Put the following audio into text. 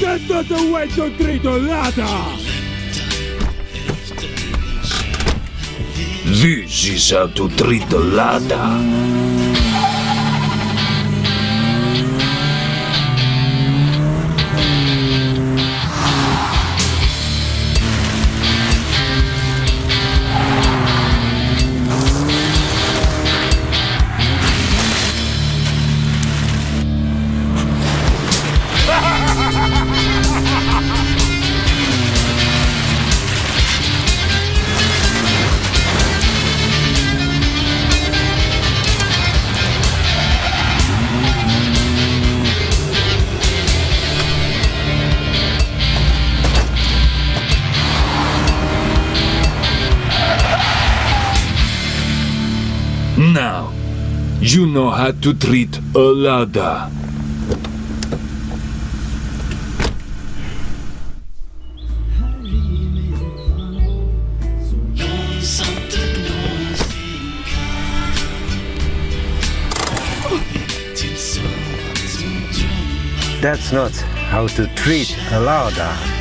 the way to! This is how to treat the Lada. Now, you know how to treat a ladder. That's not how to treat a Lada.